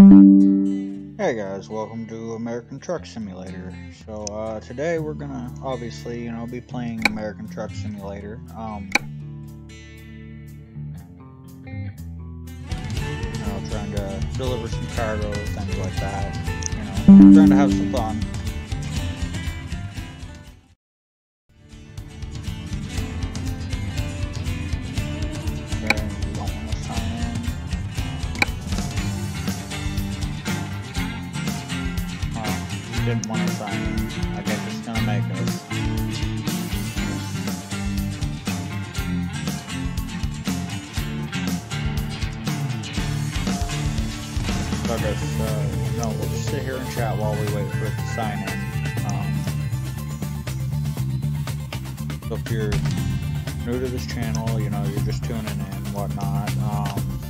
Hey guys, welcome to American Truck Simulator. So uh, today we're gonna obviously, you know, be playing American Truck Simulator. Um, you know, trying to deliver some cargo, things like that. You know, trying to have some fun. So uh, no, we'll just sit here and chat while we wait for it to sign in. Um, so if you're new to this channel, you know, you're just tuning in and whatnot, um,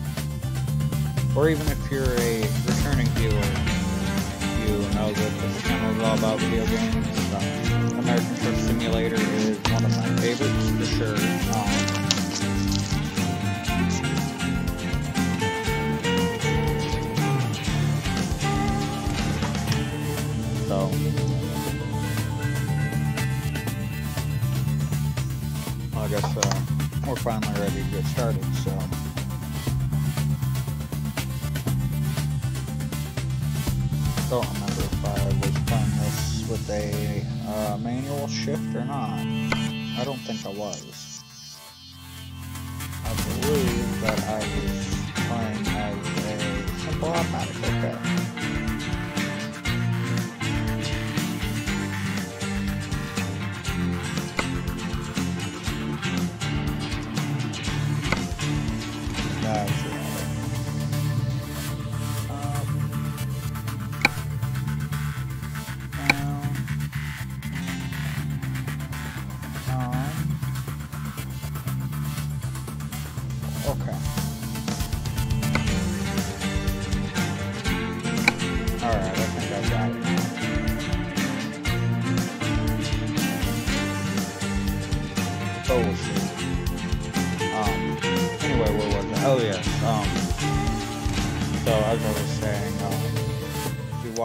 or even if you're a returning viewer, you know that this channel is all about video games. Um, American Truck Simulator is one of my favorites for sure. Um, so, I guess uh, we're finally ready to get started. So. don't remember if I was playing this with a uh, manual shift or not. I don't think I was. I believe that I was playing as a simple automatic. Okay.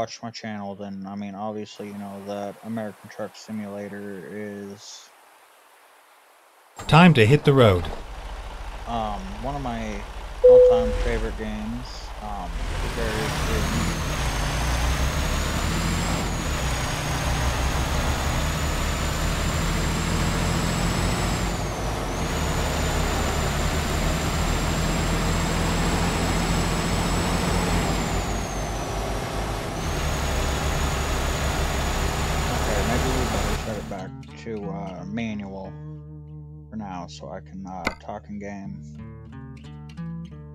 Watch my channel, then I mean, obviously, you know that American Truck Simulator is Time to hit the road. um, one of my all-time favorite games. Um, various reasons. Okay, maybe we better set it back to uh, manual for now, so I can uh, talk in game.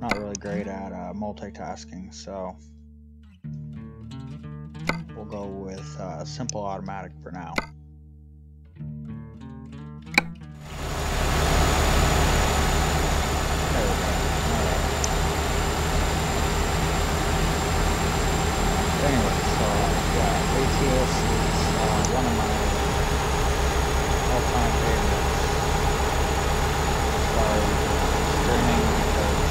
Not really great at uh, multitasking, so we'll go with uh, simple automatic for now. Anyway, so yeah, ATS is uh, one of my all-time favorites as far as streaming because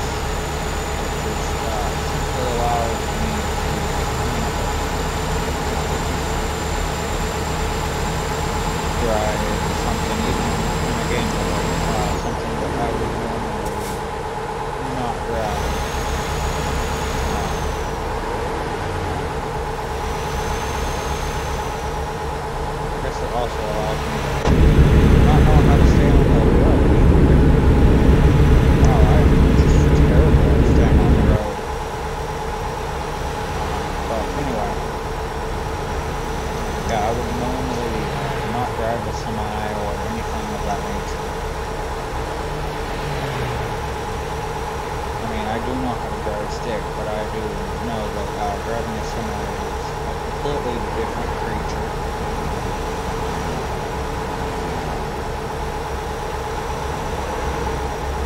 it just uh, simply allows me to drive something even in a game uh, something that I would normally not drive. I guess it also allows me to not know how to stay on the road. Wow, I'm just terrible at staying on the road. But anyway, yeah, I would normally not drive a semi or anything of that nature. I mean, I do know how to drive a stick, but I do know that uh, driving a semi is a completely different creature.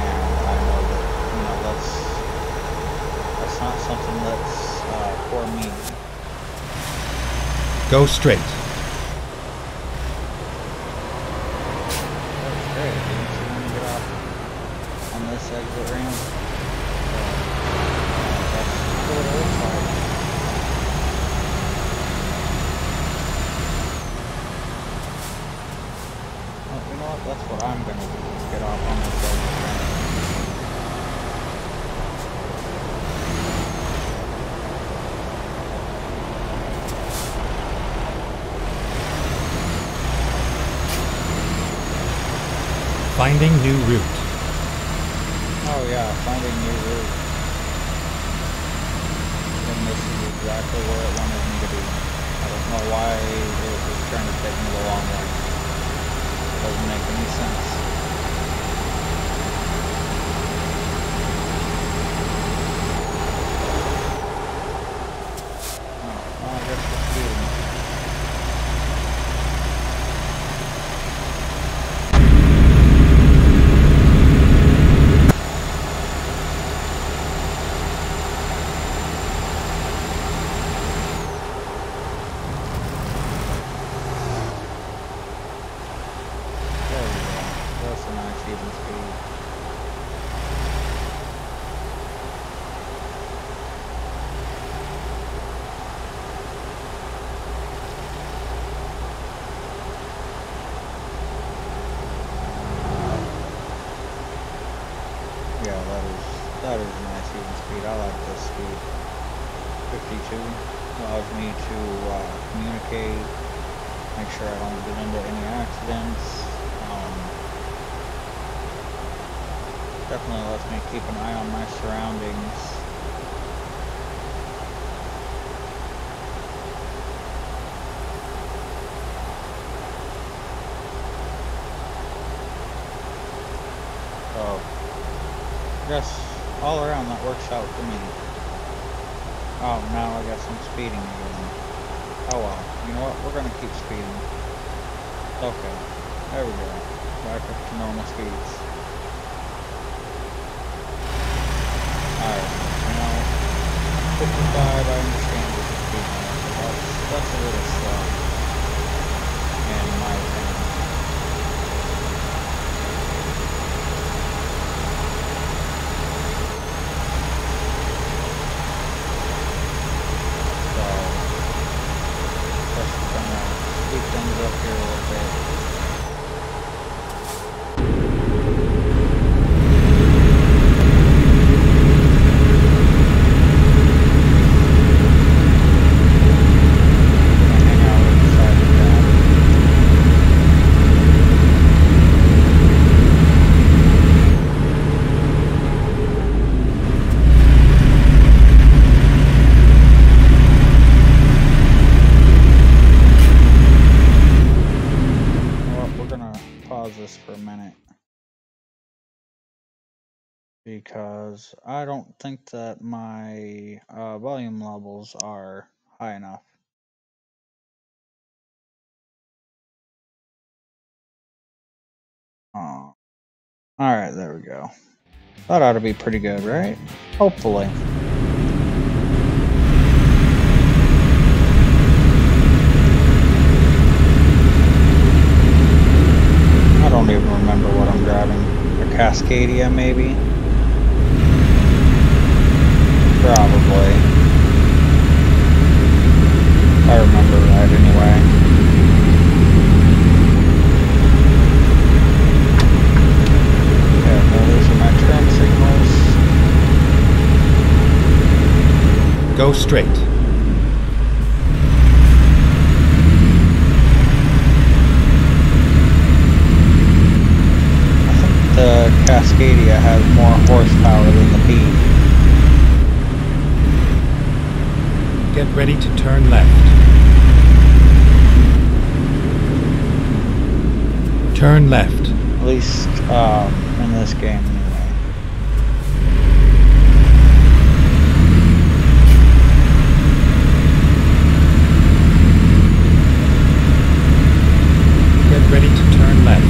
and I know that you know that's that's not something that's uh, for me. Go straight. That's great. Didn't you want to get off on this exit ramp? So, uh, that's what it looks like. I'm gonna get off on this road. Finding new route. Oh yeah, finding new route. And this is exactly where it wanted me to be. I don't know why it was trying to take me the long way. It doesn't make any sense. Oh, well, I guess we're speeding. There we go. A nice even speed. Yeah, that is that is a nice even speed. I like this speed. 52 allows me to uh, communicate make sure I don't get into any accidents. Um, definitely lets me keep an eye on my surroundings. Oh. I guess all around that works out for me. Oh, now I guess I'm speeding again. Oh well, you know what? We're gonna keep speeding. Okay, there we go. Back up to normal speeds. Alright, you know, 55, I understand that's, that's a little slow. In my opinion. So, just gonna speed things up here a little bit. Gonna hang out inside the cab. Well, we're gonna pause this for a minute. Because I don't think that my uh, volume levels are high enough. Oh. Alright, there we go. That ought to be pretty good, right? Hopefully. I don't even remember what I'm driving. A Cascadia, maybe? Probably. I remember right anyway. Yeah, no, those are my turn signals. Go straight. I think the Cascadia has more horsepower than the Pete. Get ready to turn left. Turn left. At least um, in this game, anyway. Get ready to turn left.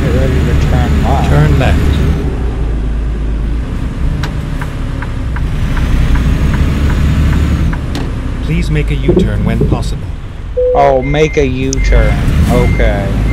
Get ready to turn left. Turn left. Please make a U-turn when possible. Oh, make a U-turn. Okay.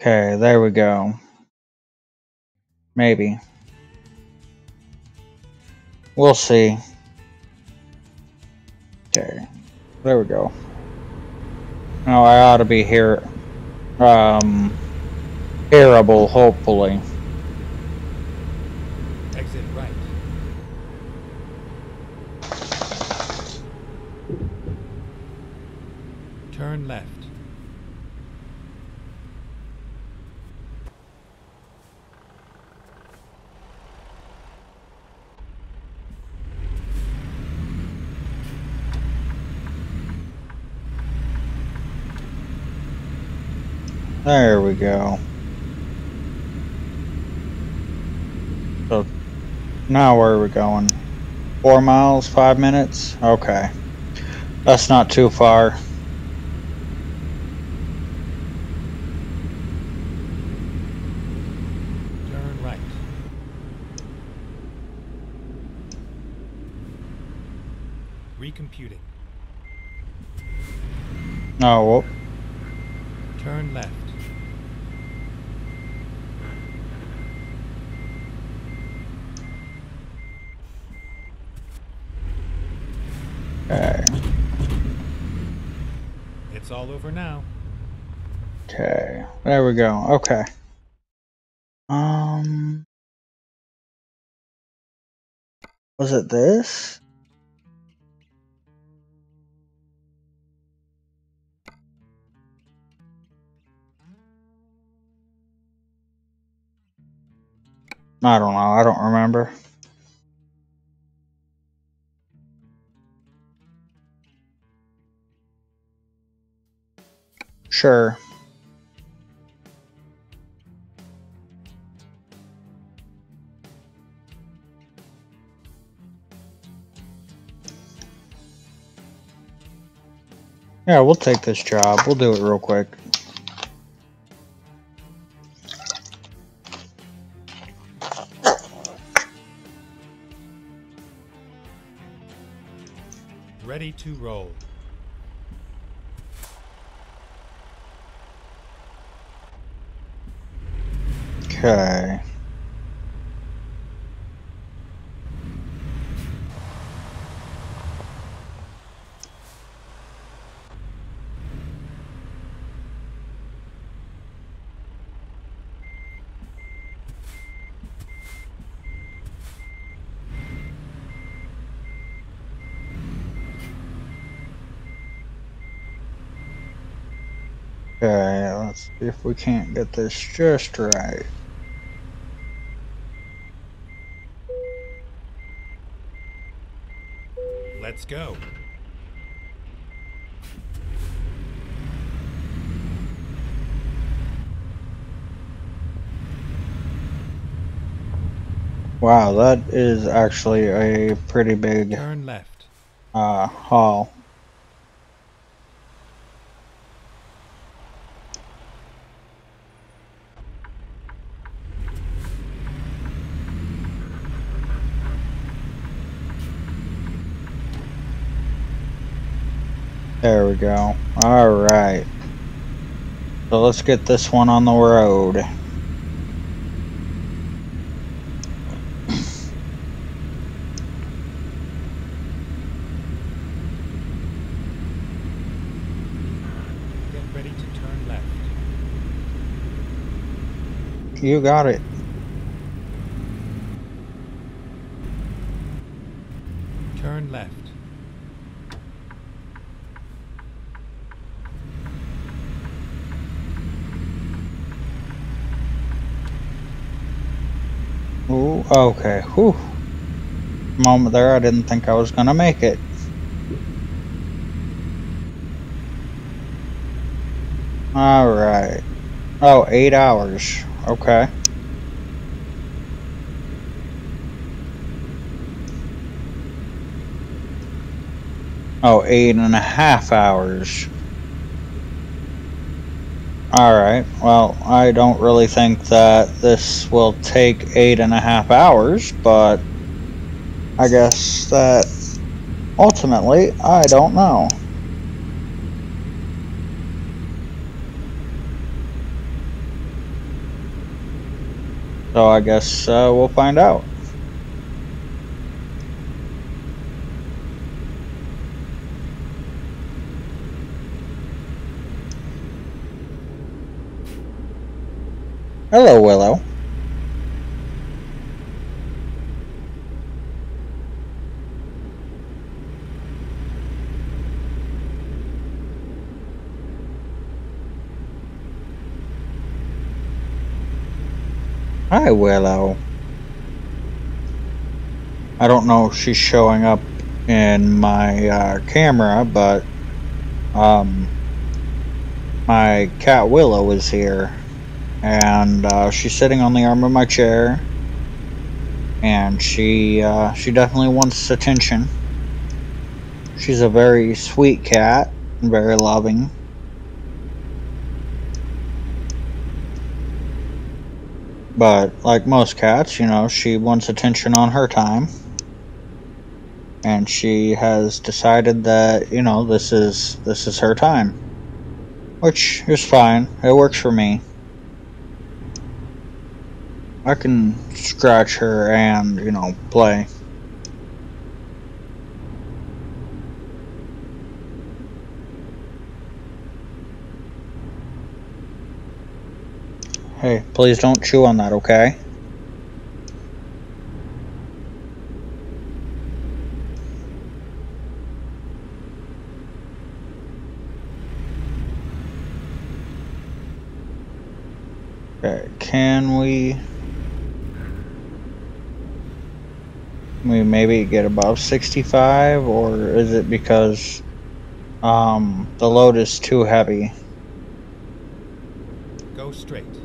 Okay, there we go. Maybe. We'll see. Okay, there we go. Now I ought to be here, um, hearable, hopefully. Exit right. Turn left. There we go. So now where are we going? Four miles, five minutes? Okay. That's not too far. Turn right. Recomputing. Oh, well. Turn left. Okay. Over now. Okay. There we go. Okay. Um. Was it this? I don't know. I don't remember. Sure. Yeah, we'll take this job. We'll do it real quick. Ready to roll. Okay. Okay, let's see if we can't get this just right. Let's go. Wow, that is actually a pretty big Turn left. uh, haul. There we go. Alright. So let's get this one on the road. Get ready to turn left. You got it. Turn left. Ooh, okay. Whew. Moment there, I didn't think I was gonna make it. Alright. Oh, eight hours. Okay. Oh, eight and a half hours. Alright, well, I don't really think that this will take eight and a half hours, but I guess that ultimately, I don't know. So I guess uh, we'll find out. Hello, Willow. Hi, Willow. I don't know if she's showing up in my uh, camera, but um, my cat Willow is here and uh, she's sitting on the arm of my chair and she uh, she definitely wants attention. She's a very sweet cat very loving. But like most cats you know she wants attention on her time. And she has decided that you know this is this is her time. Which is fine. It works for me I can scratch her and, you know, play. Hey, please don't chew on that, okay? Okay, can we... we maybe get above 65 or is it because um, the load is too heavy? Go straight.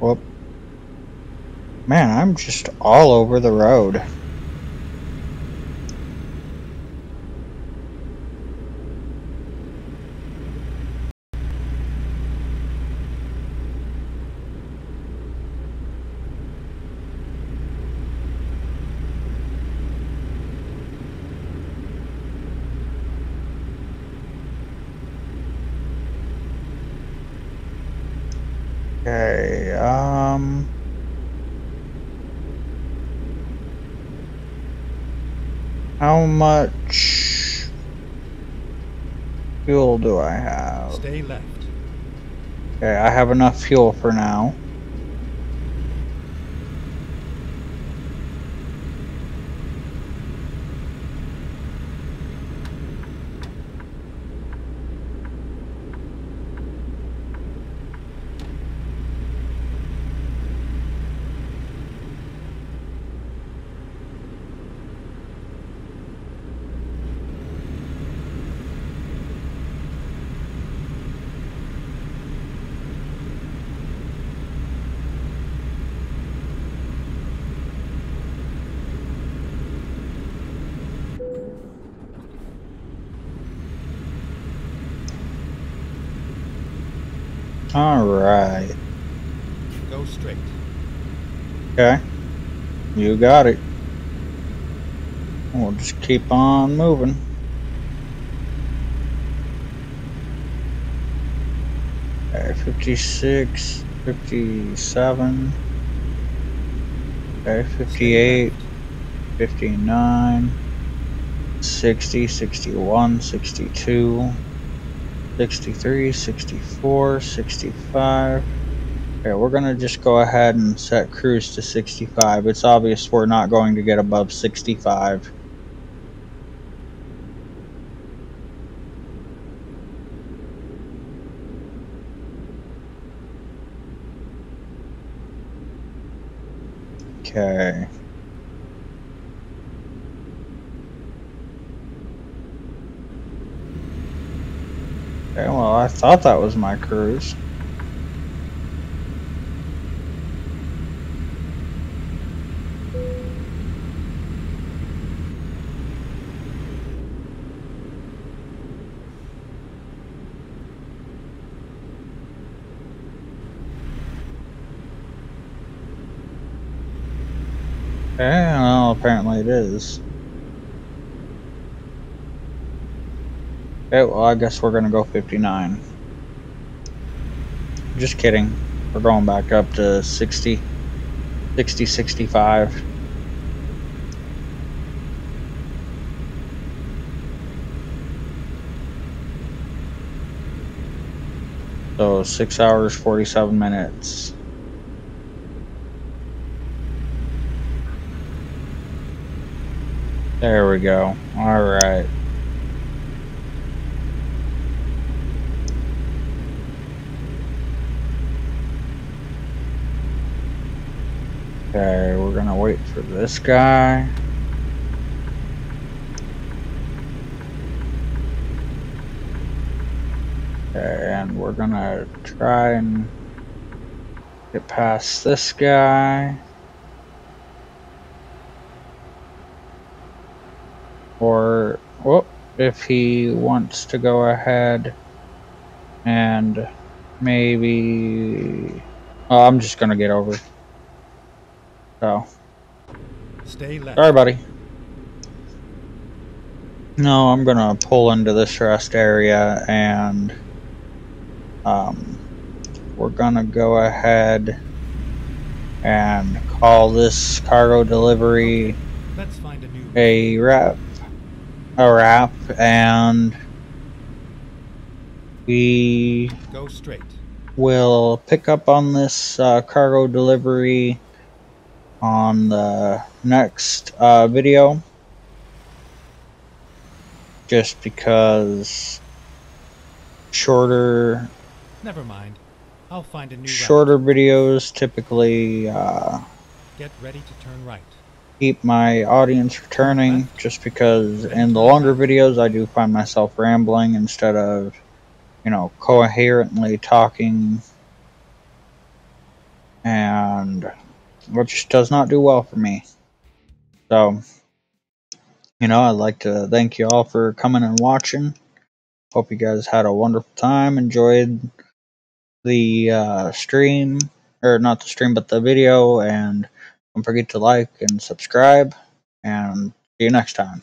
whoop. Man i'm just all over the road Okay, um. How much fuel do I have? Stay left. Okay, I have enough fuel for now. Alright. Go straight. Okay. You got it. We'll just keep on moving. Okay, 56, 57, okay, 58, 59, 60, 61, 62, 63, 64, 65. Okay, we're gonna just go ahead and set cruise to 65. It's obvious we're not going to get above 65. Okay. Okay, well, I thought that was my cruise. Okay, well, apparently it is. Okay, well, I guess we're gonna go 59. Just kidding. We're going back up to 60, 60, 65. So, 6 hours, 47 minutes. There we go. Alright. Okay, we're gonna wait for this guy. Okay, and we're gonna try and get past this guy. Or, well, if he wants to go ahead and maybe... Oh, I'm just gonna get over. So, Stay left. sorry, buddy. No, I'm gonna pull into this rest area and um, we're gonna go ahead and call this cargo delivery Let's find a new a wrap, a wrap, and we Go straight. will pick up on this uh, cargo delivery on the next uh, video. Just because shorter Never mind. I'll find a new route. shorter videos typically uh, Get ready to turn right. keep my audience returning just because in the longer videos I do find myself rambling instead of you know coherently talking and which does not do well for me. So you know I'd like to thank you all for coming and watching. Hope you guys had a wonderful time enjoyed the uh, stream or not the stream but the video and don't forget to like and subscribe and see you next time